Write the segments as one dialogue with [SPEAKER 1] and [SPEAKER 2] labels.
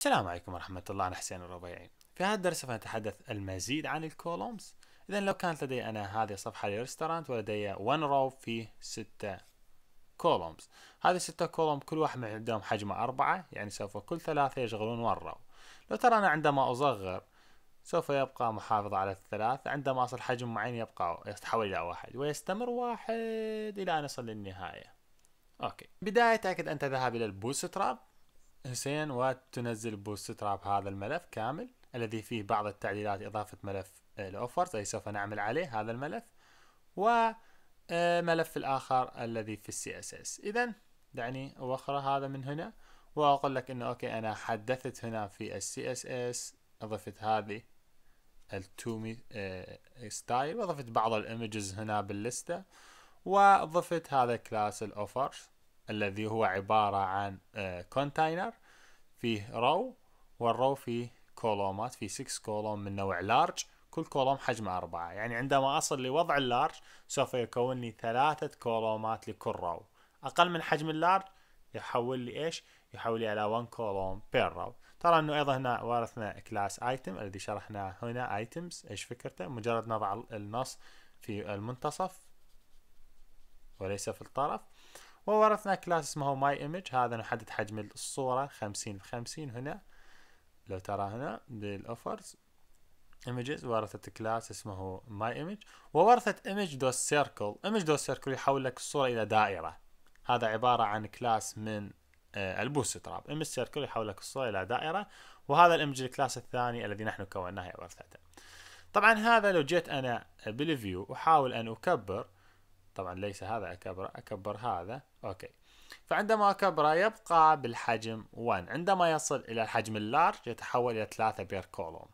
[SPEAKER 1] السلام عليكم ورحمة الله أنا حسين الربيعي. في هذا الدرس سوف نتحدث المزيد عن ال columns إذا لو كانت لدي أنا هذه صفحة ل restaurant ولدي 1 row فيه ستة columns هذه ستة column كل واحد عندهم حجمه أربعة يعني سوف كل ثلاثة يشغلون 1 row لو ترى أنا عندما أصغر سوف يبقى محافظ على الثلاث عندما أصل حجم معين يبقى يتحول إلى واحد ويستمر واحد إلى أن يصل للنهاية. Okay. بداية تأكد أن تذهب إلى ال Bootstrap حسين وتنزل Bootstrap هذا الملف كامل الذي فيه بعض التعديلات إضافة ملف ال offers أي سوف نعمل عليه هذا الملف وملف الآخر الذي في ال CSS. إذا دعني أوخر هذا من هنا وأقول لك إنه okay أنا حدثت هنا في ال CSS أضفت هذه التومي style وأضفت بعض ال images هنا باللستة وضفت هذا class ال offers. الذي هو عبارة عن container آه، فيه row وال row فيه columnات في 6 column من نوع large كل column حجمه أربعة. يعني عندما أصل لوضع ال large سوف يكون لي ثلاثة columnات لكل row أقل من حجم ال large يحول لي إيش؟ يحول لي على 1 column per row ترى إنه أيضا هنا ورثنا class item الذي شرحناه هنا items إيش فكرته؟ مجرد نضع النص في المنتصف وليس في الطرف. وورثنا class اسمه my image هذا نحدد حجم الصورة. خمسين في خمسين هنا. لو ترى هنا بال offers images ورثت class اسمه my image وورثت image دو circle image دو circle يحول لك الصورة إلى دائرة. هذا عبارة عن class من آه ال Bootstrap. image circle يحول لك الصورة إلى دائرة. وهذا ال image ال class الثاني الذي نحن كوناه ورثته طبعا هذا لو جيت أنا بال view أحاول أن أكبر. طبعا ليس هذا أكبر أكبر هذا. Okay. فعندما أكبره يبقى بالحجم 1 عندما يصل إلى الحجم ال large يتحول إلى 3 per column.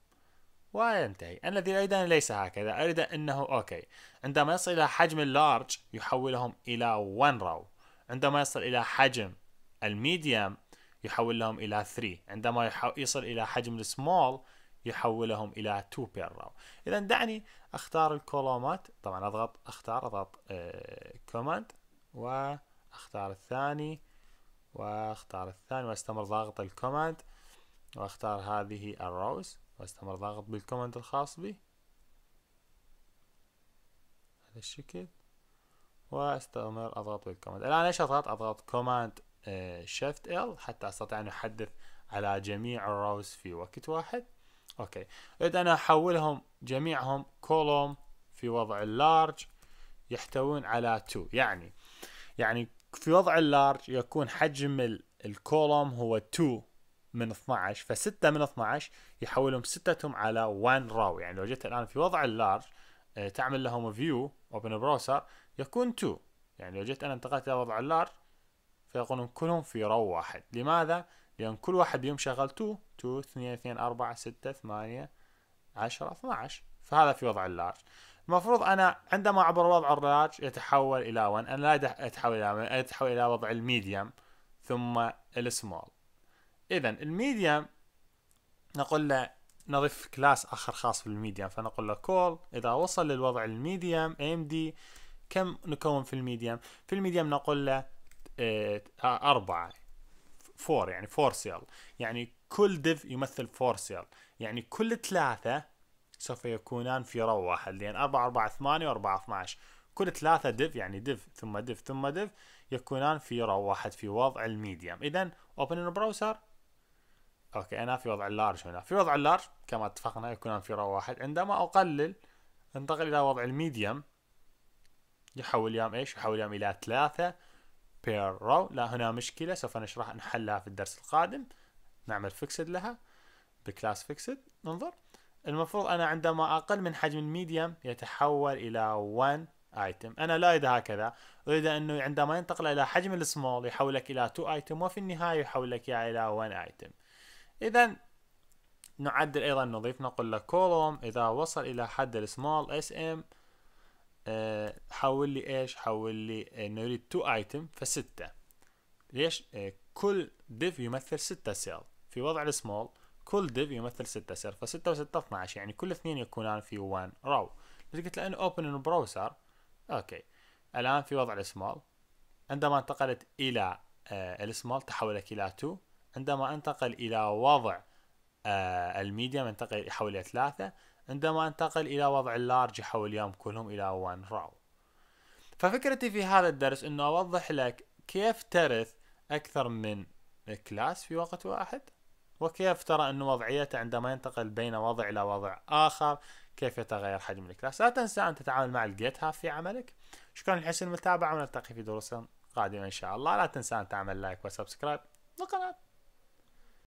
[SPEAKER 1] وينتهي. الذي أريد أن ليس هكذا. أريد أنه okay. عندما يصل إلى حجم ال large يحولهم إلى 1 row عندما يصل إلى حجم ال medium يحول لهم إلى 3 عندما يصل إلى حجم السمول يحولهم إلى two per row اذا دعني أختار ال columnات. طبعا أضغط أختار أضغط command آه، وأختار الثاني وأختار الثاني وأستمر ضاغط ال command وأختار هذه ال rows وأستمر ضاغط بال command الخاص بي. هذا الشكل. وأستمر أضغط بال command الآن إيش أضغط؟ أضغط command shift L حتى أستطيع أن أحدث على جميع ال rows في وقت واحد. okay. اريد أنا أحولهم جميعهم column في وضع ال large يحتوون على 2 يعني يعني في وضع ال large يكون حجم ال column هو 2 من 12 ف6 من 12 يحولهم ستتهم على 1 row يعني لو جيت الآن في وضع ال large آه، تعمل لهم view open browser يكون 2 يعني لو جيت أنا انتقلت إلى وضع ال large فيكونون كلهم في row واحد. لماذا؟ لأن كل واحد بيوم شغل 2 2 2 2 4 6 8 10 12 فهذا في وضع ال large المفروض أنا عندما أعبر وضع ال large يتحول إلى 1 أنا لا يتحول إلى يتحول إلى وضع ال medium ثم السمول إذا ال medium نقول له نضيف class آخر خاص بال medium فنقول له col إذا وصل للوضع ال medium md كم نكون في ال medium في ال medium نقول له آه أربعة. four يعني four cell يعني كل div يمثل four cell يعني كل ثلاثة سوف يكونان في row واحد لأن أربعة أربعة ثمانية وأربعة 12 كل ثلاثة div يعني div ثم div ثم div يكونان في row واحد في وضع ال medium إذا open ال browser okay أنا في وضع ال large هنا. في وضع ال large كما اتفقنا يكونان في row واحد. عندما أقلل انتقل إلى وضع ال medium يحول يام إيش؟ يحول يام إلى ثلاثة. per row لا هنا مشكلة سوف نشرح نحلها في الدرس القادم. نعمل fixed لها ب class fixed ننظر. المفروض أنا عندما أقل من حجم ال medium يتحول إلى 1 item أنا لا أريد هكذا. أريد أنه عندما ينتقل إلى حجم السمول يحولك إلى 2 item وفي النهاية يحولك إلى 1 item اذا نعدل أيضا نضيف نقول له column إذا وصل إلى حد ال small sm حول لي إيش؟ حول لي إنه يريد two item فستة. ليش؟ آه، كل div يمثل ستة cell في وضع السمول كل div يمثل ستة cell فستة وستة 12 يعني كل اثنين يكونان في 1 row قلت له open ال browser okay. الآن في وضع السمول عندما انتقلت إلى آه، السمول تحولت إلى 2 عندما انتقل إلى وضع آه ال medium انتقل يحول إلى ثلاثة. عندما انتقل إلى وضع ال large يحول يوم كلهم إلى 1 row. ففكرتي في هذا الدرس إنه أوضح لك كيف ترث أكثر من class في وقت واحد وكيف ترى أن وضعيته عندما ينتقل بين وضع إلى وضع آخر كيف يتغير حجم ال class. لا تنسى أن تتعامل مع ال GitHub في عملك. شكرا لحسن المتابعة ونلتقي في دروس قادمة إن شاء الله. لا تنسى أن تعمل like و subscribe. للقناة